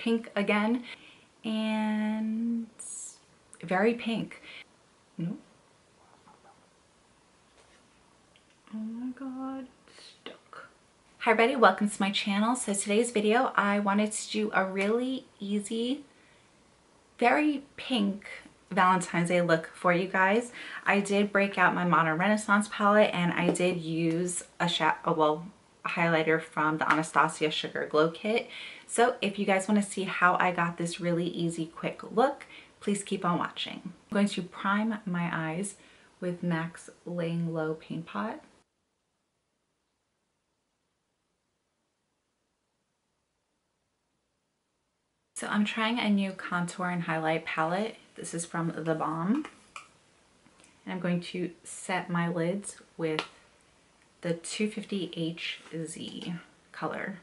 pink again and very pink. Oh my god, stuck. Hi everybody, welcome to my channel. So today's video, I wanted to do a really easy, very pink Valentine's Day look for you guys. I did break out my Modern Renaissance palette and I did use a, oh, well, highlighter from the Anastasia Sugar Glow Kit. So if you guys want to see how I got this really easy, quick look, please keep on watching. I'm going to prime my eyes with MAC's Laying Low Paint Pot. So I'm trying a new contour and highlight palette. This is from The Balm. And I'm going to set my lids with the 250HZ color.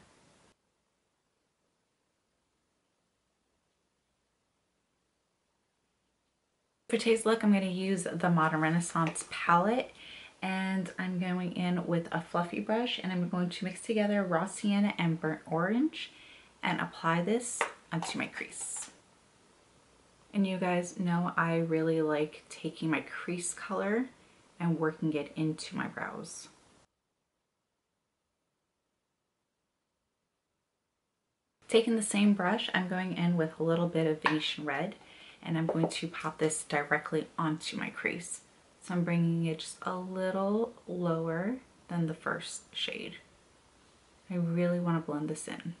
For today's look, I'm going to use the Modern Renaissance palette and I'm going in with a fluffy brush and I'm going to mix together raw sienna and burnt orange and apply this onto my crease. And you guys know I really like taking my crease color and working it into my brows. Taking the same brush, I'm going in with a little bit of Venetian Red and I'm going to pop this directly onto my crease. So I'm bringing it just a little lower than the first shade. I really want to blend this in.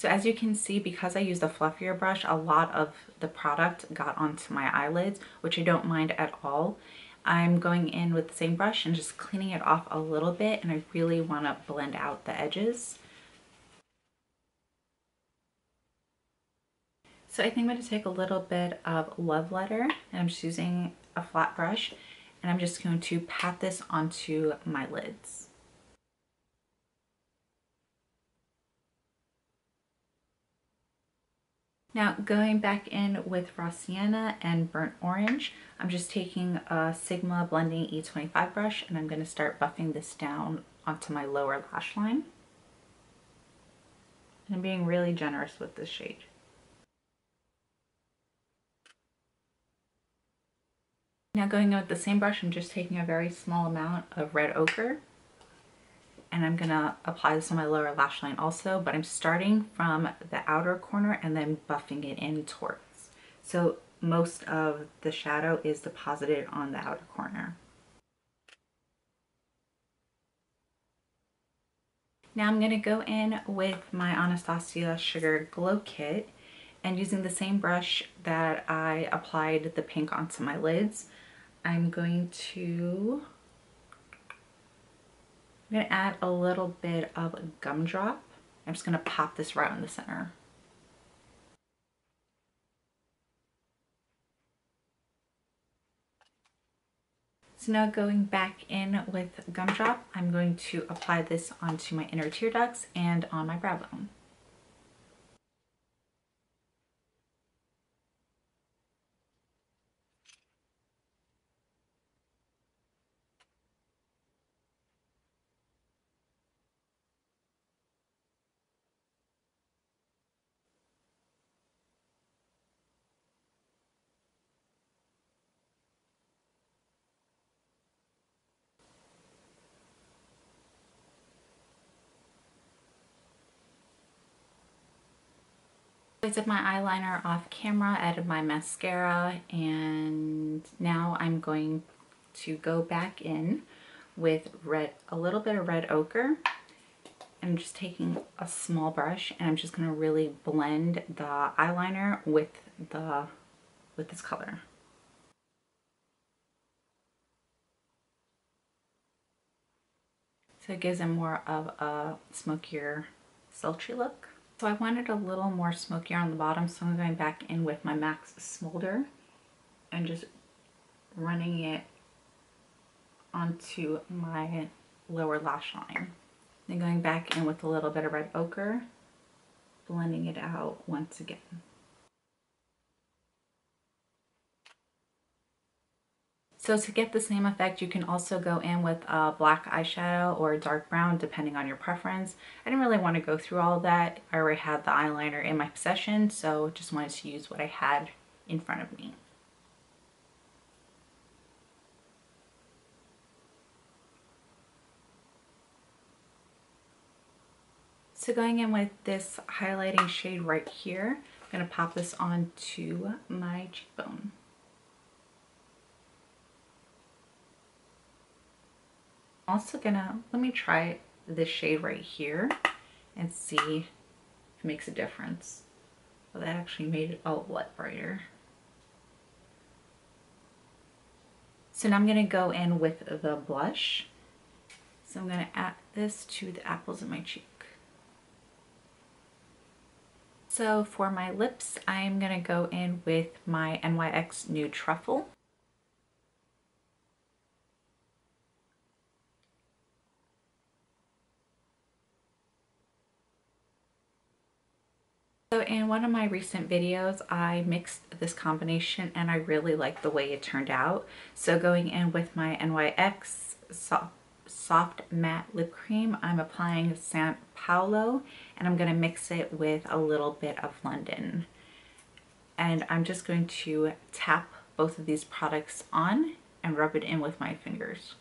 So as you can see, because I used a fluffier brush, a lot of the product got onto my eyelids, which I don't mind at all. I'm going in with the same brush and just cleaning it off a little bit and I really want to blend out the edges. So I think I'm going to take a little bit of Love Letter and I'm just using a flat brush and I'm just going to pat this onto my lids. Now going back in with Raw Sienna and Burnt Orange, I'm just taking a Sigma Blending E25 brush and I'm going to start buffing this down onto my lower lash line. And I'm being really generous with this shade. Now going in with the same brush, I'm just taking a very small amount of red ochre and I'm gonna apply this on my lower lash line also, but I'm starting from the outer corner and then buffing it in towards. So most of the shadow is deposited on the outer corner. Now I'm going to go in with my Anastasia Sugar Glow Kit and using the same brush that I applied the pink onto my lids, I'm going to I'm to add a little bit of gumdrop. I'm just to pop this right in the center. So now going back in with gumdrop, I'm going to apply this onto my inner tear ducts and on my brow bone. I took my eyeliner off camera, added my mascara, and now I'm going to go back in with red, a little bit of red ochre. I'm just taking a small brush and I'm just going to really blend the eyeliner with the with this color. So it gives them more of a smokier, sultry look. So I wanted a little more smokier on the bottom, so I'm going back in with my MAC's Smolder and just running it onto my lower lash line. Then going back in with a little bit of red ochre, blending it out once again. So to get the same effect, you can also go in with a black eyeshadow or dark brown, depending on your preference. I didn't really want to go through all that. I already had the eyeliner in my possession, so just wanted to use what I had in front of me. So going in with this highlighting shade right here, I'm going to pop this onto my cheekbone. Also gonna, let me try this shade right here and see if it makes a difference. Well, that actually made it a lot brighter. So now I'm gonna go in with the blush. So I'm gonna add this to the apples of my cheek. So for my lips, I'm gonna go in with my NYX Nude Truffle. In one of my recent videos, I mixed this combination and I really like the way it turned out. So going in with my NYX soft soft matte lip cream. I'm applying San Paulo and I'm going to mix it with a little bit of London. And I'm just going to tap both of these products on and rub it in with my fingers.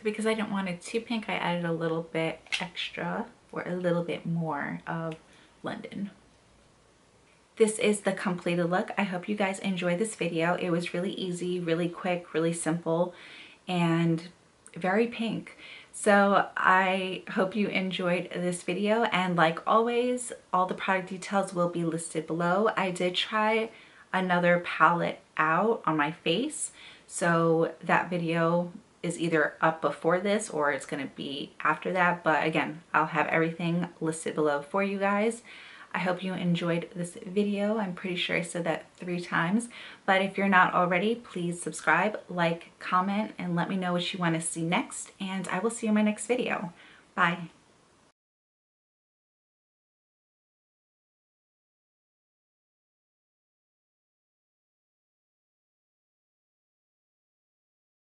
So because I didn't want it too pink, I added a little bit extra or a little bit more of London. This is the completed look. I hope you guys enjoyed this video. It was really easy, really quick, really simple, and very pink. So I hope you enjoyed this video and like always, all the product details will be listed below. I did try another palette out on my face, so that video is either up before this or it's going to be after that. But again, I'll have everything listed below for you guys. I hope you enjoyed this video. I'm pretty sure I said that three times. But if you're not already, please subscribe, like, comment, and let me know what you want to see next. And I will see you in my next video. Bye.